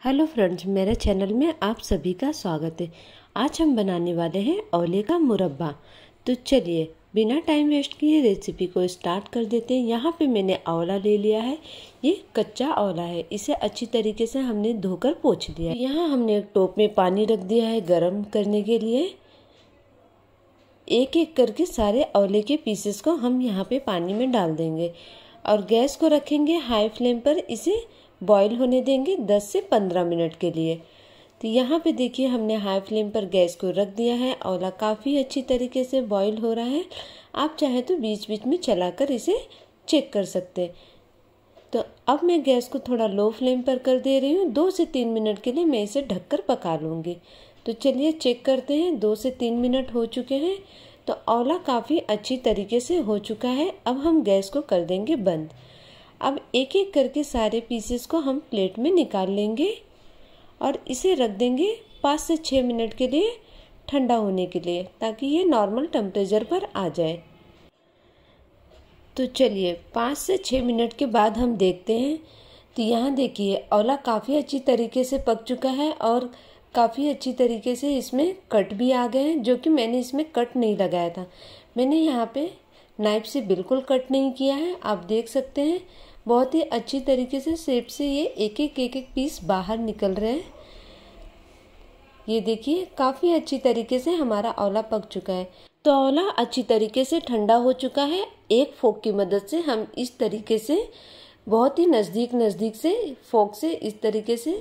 Hello friends, मेरे channel में आप सभी का स्वागत है। आज हम बनाने वाले हैं औले का मुरब्बा। तो चलिए, बिना टाइम वेस्ट किए रेसिपी को स्टार्ट कर देते हैं। यहाँ पे मैंने औला ले लिया है। ये कच्चा औला है। इसे अच्छी तरीके से हमने धोकर पोछ दिया है। यहाँ हमने एक टोप में पानी रख दिया है गर्म करने के लिए। एक एक करके सारे औले के पीसेस को हम यहाँ पे पानी में डाल देंगे। और गैस को रखेंगे हाई फ्लेम पर। इसे बॉईल होने देंगे 10 से 15 मिनट के लिए। तो यहाँ पे देखिए हमने हाई फ्लेम पर गैस को रख दिया है। औला काफ़ी अच्छी तरीके से बॉईल हो रहा है। आप चाहे तो बीच बीच में चलाकर इसे चेक कर सकते तो अब मैं गैस को थोड़ा लो फ्लेम पर कर दे रही हूँ। दो से तीन मिनट के लिए मैं इसे ढककर पका लूँगी। तो चलिए चेक करते हैं। दो से तीन मिनट हो चुके हैं। तो औला काफ़ी अच्छी तरीके से हो चुका है। अब हम गैस को कर देंगे बंद। अब एक एक करके सारे पीसेस को हम प्लेट में निकाल लेंगे और इसे रख देंगे पाँच से छः मिनट के लिए ठंडा होने के लिए, ताकि ये नॉर्मल टेम्परेचर पर आ जाए। तो चलिए, पाँच से छः मिनट के बाद हम देखते हैं। तो यहाँ देखिए, औला काफ़ी अच्छी तरीके से पक चुका है और काफ़ी अच्छी तरीके से इसमें कट भी आ गए हैं, जो कि मैंने इसमें कट नहीं लगाया था। मैंने यहाँ पे नाइफ से बिल्कुल कट नहीं किया है। आप देख सकते हैं बहुत ही अच्छी तरीके से सेप से ये एक एक एक एक पीस बाहर निकल रहे हैं। ये देखिए, काफ़ी अच्छी तरीके से हमारा आंवला पक चुका है। तो आंवला अच्छी तरीके से ठंडा हो चुका है। एक फोक की मदद से हम इस तरीके से, बहुत ही नज़दीक नज़दीक से फोक से इस तरीके से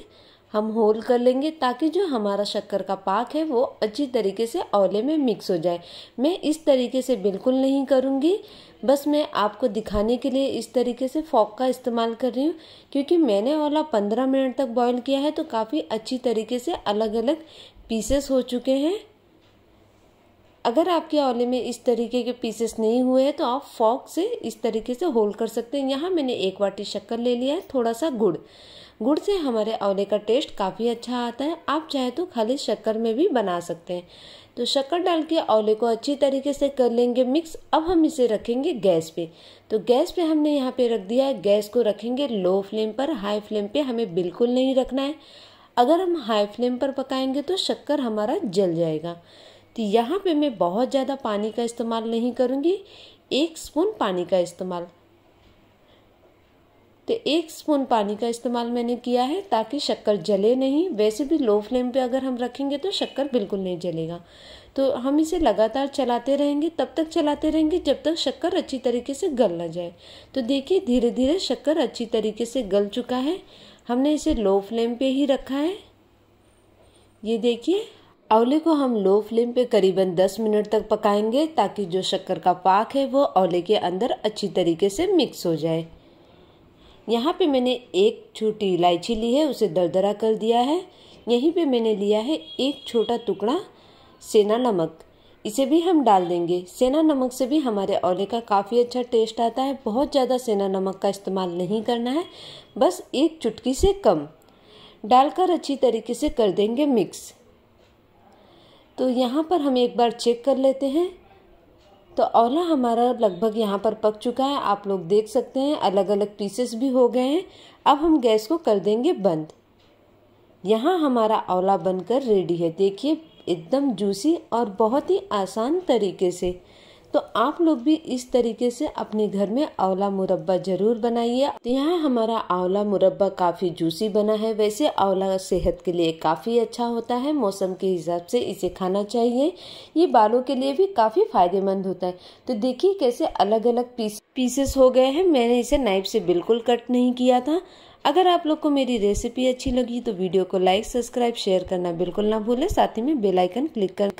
हम होल कर लेंगे ताकि जो हमारा शक्कर का पाक है वो अच्छी तरीके से औले में मिक्स हो जाए। मैं इस तरीके से बिल्कुल नहीं करूँगी। बस मैं आपको दिखाने के लिए इस तरीके से फॉक का इस्तेमाल कर रही हूँ, क्योंकि मैंने औला पंद्रह मिनट तक बॉईल किया है तो काफ़ी अच्छी तरीके से अलग अलग पीसेस हो चुके हैं। अगर आपके औले में इस तरीके के पीसेस नहीं हुए हैं तो आप फॉक से इस तरीके से होल्ड कर सकते हैं। यहाँ मैंने एक वाटी शक्कर ले लिया है थोड़ा सा गुड़। गुड़ से हमारे औले का टेस्ट काफ़ी अच्छा आता है। आप चाहे तो खाली शक्कर में भी बना सकते हैं। तो शक्कर डाल के औले को अच्छी तरीके से कर लेंगे मिक्स अब हम इसे रखेंगे गैस पे। तो गैस पे हमने यहाँ पे रख दिया है। गैस को रखेंगे लो फ्लेम पर। हाई फ्लेम पे हमें बिल्कुल नहीं रखना है। अगर हम हाई फ्लेम पर पकाएँगे तो शक्कर हमारा जल जाएगा। तो यहाँ पे मैं बहुत ज़्यादा पानी का इस्तेमाल नहीं करूँगी, एक स्पून पानी का इस्तेमाल। तो एक स्पून पानी का इस्तेमाल मैंने किया है ताकि शक्कर जले नहीं। वैसे भी लो फ्लेम पे अगर हम रखेंगे तो शक्कर बिल्कुल नहीं जलेगा। तो हम इसे लगातार चलाते रहेंगे, तब तक चलाते रहेंगे जब तक शक्कर अच्छी तरीके से गल ना जाए। तो देखिए धीरे धीरे शक्कर अच्छी तरीके से गल चुका है। हमने इसे लो फ्लेम पे ही रखा है। ये देखिए आंवले को हम लो फ्लेम पे करीबन 10 मिनट तक पकाएँगे ताकि जो शक्कर का पाक है वो आंवले के अंदर अच्छी तरीके से मिक्स हो जाए। यहाँ पे मैंने एक छोटी इलायची ली है, उसे दरदरा कर दिया है। यहीं पे मैंने लिया है एक छोटा टुकड़ा सेना नमक। इसे भी हम डाल देंगे। सेना नमक से भी हमारे औले का काफ़ी अच्छा टेस्ट आता है। बहुत ज़्यादा सेना नमक का इस्तेमाल नहीं करना है। बस एक चुटकी से कम। डालकर अच्छी तरीके से कर देंगे मिक्स। तो यहाँ पर हम एक बार चेक कर लेते हैं। तो औला हमारा लगभग यहाँ पर पक चुका है। आप लोग देख सकते हैं अलग अलग पीसेस भी हो गए हैं। अब हम गैस को कर देंगे बंद। यहाँ हमारा औला बनकर रेडी है। देखिए, एकदम जूसी और बहुत ही आसान तरीके से। तो आप लोग भी इस तरीके से अपने घर में आंवला मुरब्बा ज़रूर बनाइए। तो यहाँ हमारा आंवला मुरब्बा काफ़ी जूसी बना है। वैसे आंवला सेहत के लिए काफ़ी अच्छा होता है। मौसम के हिसाब से इसे खाना चाहिए। ये बालों के लिए भी काफ़ी फ़ायदेमंद होता है। तो देखिए कैसे अलग अलग पीस पीसेस हो गए हैं। मैंने इसे नाइफ से बिल्कुल कट नहीं किया था। अगर आप लोग को मेरी रेसिपी अच्छी लगी तो वीडियो को लाइक सब्सक्राइब शेयर करना बिल्कुल ना भूलें। साथ ही में बेल आइकन क्लिक कर